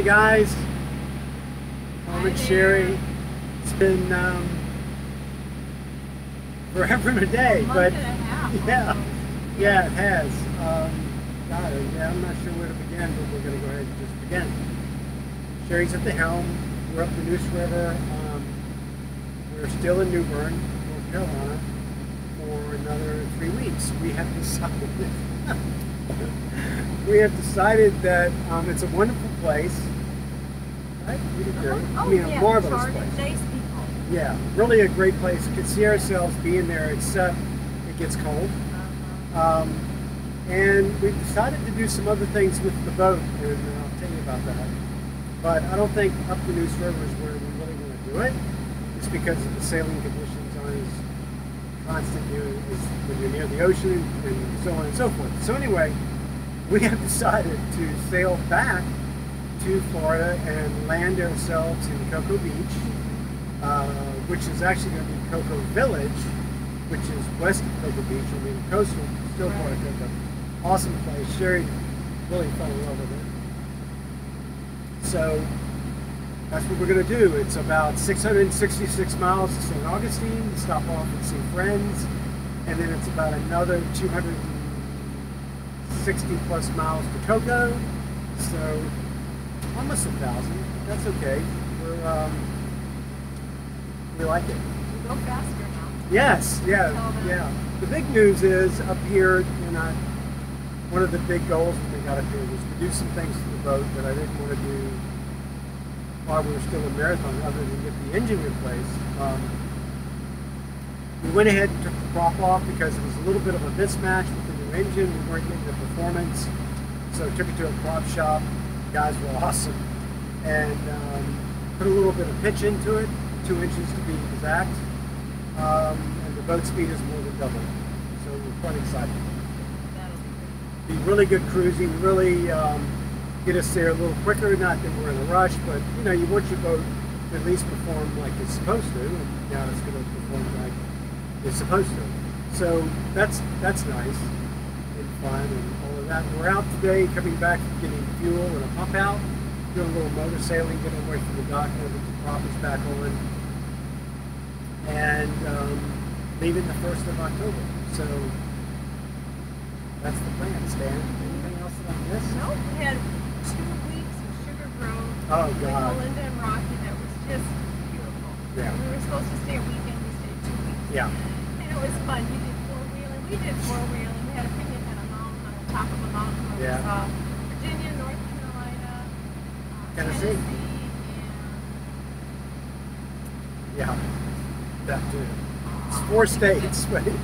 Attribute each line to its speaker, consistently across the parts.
Speaker 1: Hey guys,
Speaker 2: Hi
Speaker 1: and
Speaker 2: there.
Speaker 1: Sherry. It's been um, forever and a day,
Speaker 2: A
Speaker 1: but
Speaker 2: and a half.
Speaker 1: yeah, yeah, it has. Um, God, yeah, I'm not sure where to begin, but we're going to go ahead and just begin. Sherry's at the helm. We're up the Neuse River. Um, we're still in New Bern, North Carolina, for another three weeks. We have decided. we have decided that um, it's a wonderful place. Right? You agree?
Speaker 2: Oh,
Speaker 1: I mean,
Speaker 2: yeah,
Speaker 1: a marvelous
Speaker 2: charming,
Speaker 1: place.
Speaker 2: nice people.
Speaker 1: Yeah, really a great place. Could see ourselves being there, except it gets cold.
Speaker 2: Uh-huh.
Speaker 1: Um, and we've decided to do some other things with the boat, and uh, I'll tell you about that. But I don't think up the Neuse River is where we really want to do it. It's because of the sailing conditions aren't as constant here as when you're near the ocean and so on and so forth. So anyway, we have decided to sail back to Florida and land ourselves in Cocoa Beach, uh, which is actually going to be Cocoa Village, which is west of Cocoa Beach. I mean, coastal, still part of Cocoa. Awesome place. Sherry really fell in love with it. So that's what we're going to do. It's about 666 miles to St. Augustine, to stop off and see friends, and then it's about another 260 plus miles to Cocoa. So almost a thousand. That's okay. We're um, we like it.
Speaker 2: We go faster now.
Speaker 1: Yes, yeah, yeah. The big news is up here, and I, one of the big goals that we got up here was to do some things to the boat that I didn't want to do while we were still in Marathon, other than get the engine replaced. Um, we went ahead and took the prop off because it was a little bit of a mismatch with the new engine. We weren't getting the performance, so took it to a prop shop. The guys were awesome, and um, put a little bit of pitch into it, two inches to be exact. Um, and the boat speed is more than double, so we're quite excited.
Speaker 2: That'll be
Speaker 1: Be really good cruising, really um, get us there a little quicker. Not that we're in a rush, but you know, you want your boat to at least perform like it's supposed to, and now it's going to perform like it's supposed to. So that's that's nice and fun and all of that. We're out today, coming back, getting fuel and a pump out, doing a little motor sailing, getting away from the dock, now that the prop is back on, and um, leaving the first of October. So that's the plan, Stan. Anything else that I missed?
Speaker 2: No, two weeks of Sugar Grove
Speaker 1: Oh
Speaker 2: with
Speaker 1: God.
Speaker 2: Melinda and Rocky. That was just beautiful.
Speaker 1: Yeah.
Speaker 2: We were supposed to stay a weekend. We stayed two weeks.
Speaker 1: Yeah.
Speaker 2: And it was fun. You did four wheeling. We did four wheeling. We had a picnic on a mountain, on the top of a mountain. Where
Speaker 1: Yeah.
Speaker 2: We saw Virginia, North Carolina, uh,
Speaker 1: Tennessee.
Speaker 2: and
Speaker 1: Yeah. That too. It's four states, but
Speaker 2: North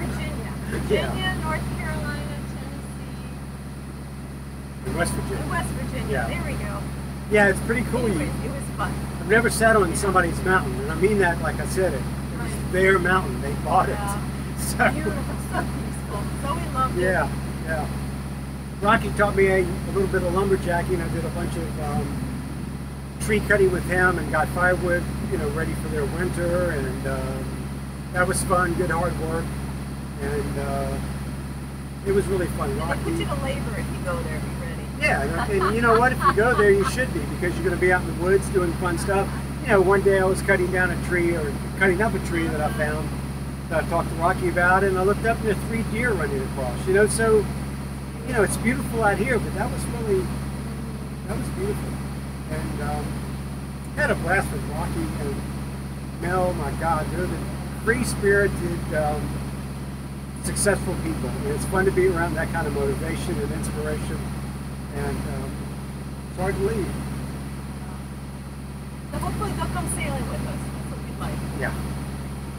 Speaker 2: Virginia. Virginia, North Carolina, Tennessee,
Speaker 1: in West Virginia.
Speaker 2: and West Virginia.
Speaker 1: Yeah.
Speaker 2: There we go.
Speaker 1: Yeah, it's pretty cool.
Speaker 2: Anyways, it was fun.
Speaker 1: I've never sat on somebody's mountain, and I mean that like I said it. It was
Speaker 2: Right.
Speaker 1: their mountain. They bought it.
Speaker 2: Yeah.
Speaker 1: So,
Speaker 2: Beautiful, so peaceful. So we loved it.
Speaker 1: yeah, yeah. Rocky taught me a, a little bit of lumberjacking. I did a bunch of um, tree cutting with him and got firewood, you know, ready for their winter. And um, that was fun, good hard work. And uh, it was really fun. Rocky.
Speaker 2: put you to labor if you go there.
Speaker 1: Yeah, and, you know what? If you go there, you should be because you're going to be out in the woods doing fun stuff. You know, one day I was cutting down a tree or cutting up a tree that I found that I talked to Rocky about, and I looked up and there three deer running across. You know, so you know it's beautiful out here, but that was really that was beautiful, and um, had a blast with Rocky and Mel. My God, they're the free-spirited. Um, successful people. It's fun to be around that kind of motivation and inspiration. And um, it's hard to leave.
Speaker 2: So hopefully they'll come sailing with us. That's what we'd like.
Speaker 1: Yeah,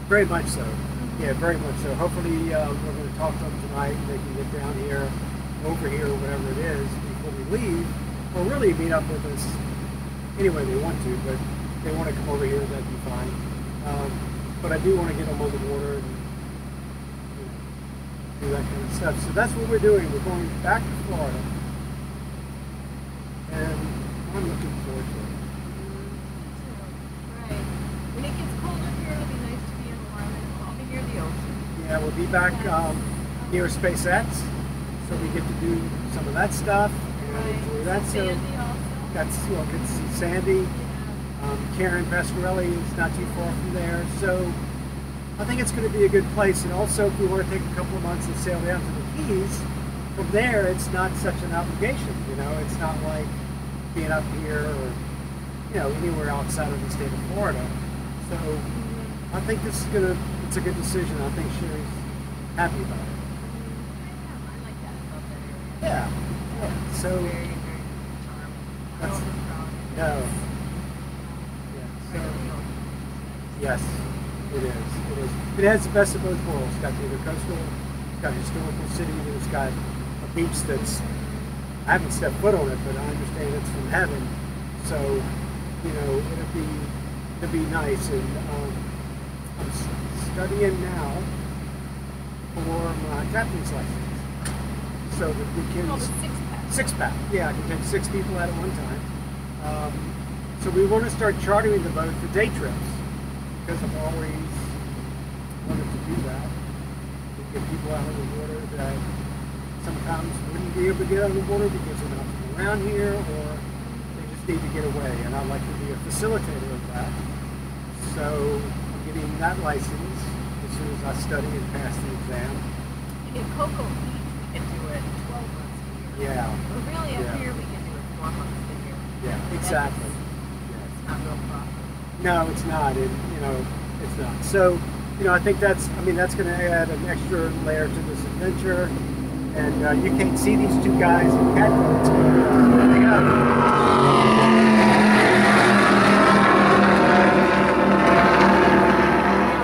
Speaker 1: very much so. Yeah, very much so. Hopefully, uh, we're going to talk to them tonight. They can get down here, over here, whatever it is, before we leave, or really meet up with us any way they want to. But if they want to come over here, that'd be fine. Um, but I do want to get them on the water and you know, do that kind of stuff. So that's what we're doing. We're going back to Florida, and I'm looking forward to.
Speaker 2: Right. When it gets colder here, it'll be nice to be in the warm and we'll be near the ocean.
Speaker 1: Yeah, we'll be back um, near SpaceX, so we get to do some of that stuff
Speaker 2: Right.
Speaker 1: enjoy that. So. That's look, it's Sandy.
Speaker 2: Yeah.
Speaker 1: Um, Karen Pasquarelli is not too far from there, so I think it's going to be a good place. And also, if we want to take a couple of months and sail down to the Keys, from there it's not such an obligation. You know, it's not like being up here or you know anywhere outside of the state of Florida. So I think this is gonna it's a good decision. I think Sherry's happy about it.
Speaker 2: I like that. I that area.
Speaker 1: Yeah. yeah. So
Speaker 2: Very, very
Speaker 1: That's- no. Yeah. So. Yes, it is. It is. It has the best of both worlds. It's got the intercoastal, it's got a historical city, and it's got a beach that's. I haven't stepped foot on it, but I understand it's from heaven. So, you know, it'll be it'll be nice. And um, I'm studying now for my captain's license, so that we can
Speaker 2: Oh, six pack.
Speaker 1: six pack. Yeah, I can take six people out at one time. Um, so we want to start chartering the boat for day trips because I've always wanted to do that. To get people out of the water that sometimes wouldn't be able to get out of the water because they're not from around here or they just need to get away. And I'd like to be a facilitator of that. So I'm getting that license as soon as I study and pass the exam.
Speaker 2: And in Cocoa Beach, we can do it 12 months a year.
Speaker 1: Yeah,
Speaker 2: But really up
Speaker 1: Yeah.
Speaker 2: here, we can do it four months a year.
Speaker 1: yeah, exactly. Yeah.
Speaker 2: It's not real profitable.
Speaker 1: No, it's not. It, you know, it's not. So, you know, I think that's. I mean, that's going to add an extra layer to this adventure. And uh, you can't see these two guys in go.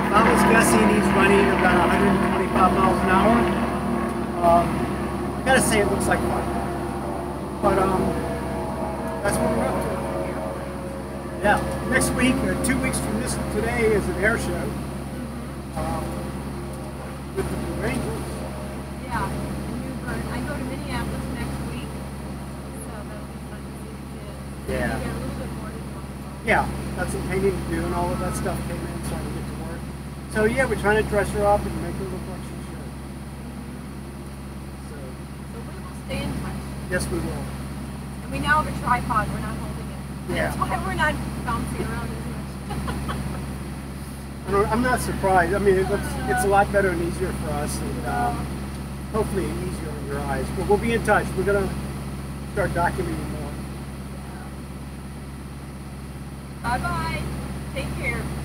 Speaker 1: If I was guessing, he's running about 125 miles an hour. Um, I gotta say, it looks like fun. But um, that's what we're up to. Yeah. Next week, or two weeks from this today, is an air show um, with the Blue Angels.
Speaker 2: Yeah. And you go, I go to Minneapolis next week, so that'll be fun to see the
Speaker 1: Yeah.
Speaker 2: Get a little bit more to.
Speaker 1: Yeah, got some painting to do, and all of that stuff came in, so I can get to work. So yeah, we're trying to dress her up and make her look like she should. So
Speaker 2: So we will stay in touch.
Speaker 1: yes, we will.
Speaker 2: And we now have a tripod. We're not holding it.
Speaker 1: Yeah.
Speaker 2: That's why we're not bouncing around as much.
Speaker 1: I'm not surprised. I mean, it looks, it's a lot better and easier for us, and um, hopefully easier on your eyes. But we'll be in touch. We're gonna start documenting more.
Speaker 2: Bye bye. Take care.